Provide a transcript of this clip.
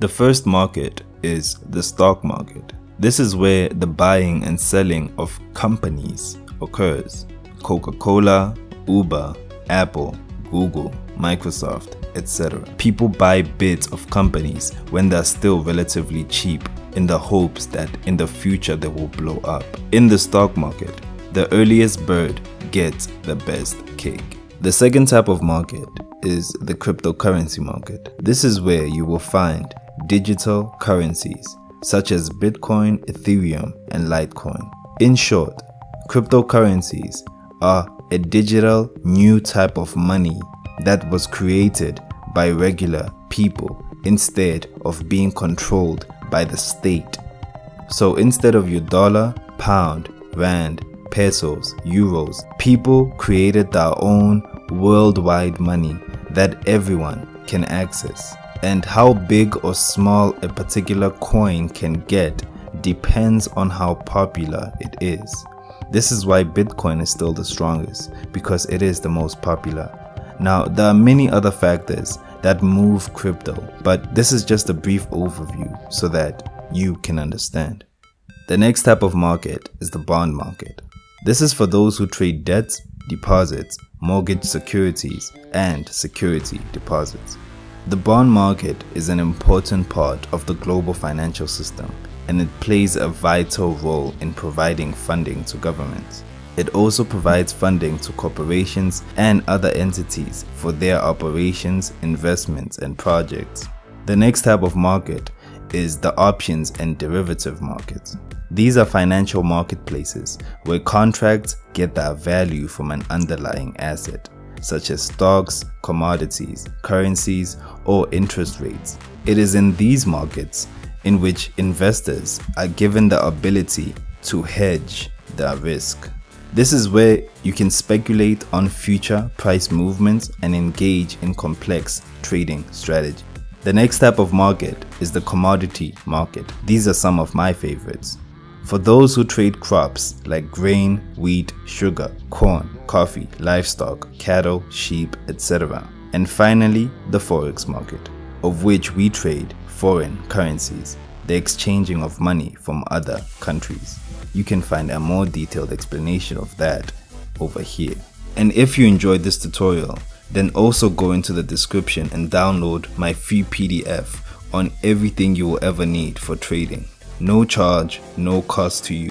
The first market is the stock market. This is where the buying and selling of companies occurs. Coca-Cola, Uber, Apple, Google, Microsoft, etc. People buy bits of companies when they're still relatively cheap in the hopes that in the future they will blow up. In the stock market, the earliest bird gets the best cake. The second type of market is the cryptocurrency market. This is where you will find digital currencies such as Bitcoin, Ethereum, and Litecoin. In short, cryptocurrencies are a digital new type of money that was created by regular people instead of being controlled by the state. So instead of your dollar, pound, rand, pesos, euros, people created their own worldwide money that everyone can access. And how big or small a particular coin can get depends on how popular it is. This is why Bitcoin is still the strongest because it is the most popular. Now, there are many other factors that move crypto, but this is just a brief overview so that you can understand. The next type of market is the bond market. This is for those who trade debts, deposits, mortgage securities, and security deposits. The bond market is an important part of the global financial system and it plays a vital role in providing funding to governments. It also provides funding to corporations and other entities for their operations, investments, and projects. The next type of market is the options and derivative markets. These are financial marketplaces where contracts get their value from an underlying asset, such as stocks, commodities, currencies, or interest rates. It is in these markets in which investors are given the ability to hedge their risk. This is where you can speculate on future price movements and engage in complex trading strategy. The next type of market is the commodity market. These are some of my favorites. For those who trade crops like grain, wheat, sugar, corn, coffee, livestock, cattle, sheep, etc. And finally, the forex market, of which we trade foreign currencies, the exchanging of money from other countries. You can find a more detailed explanation of that over here. And if you enjoyed this tutorial, then also go into the description and download my free PDF on everything you will ever need for trading. No charge, no cost to you.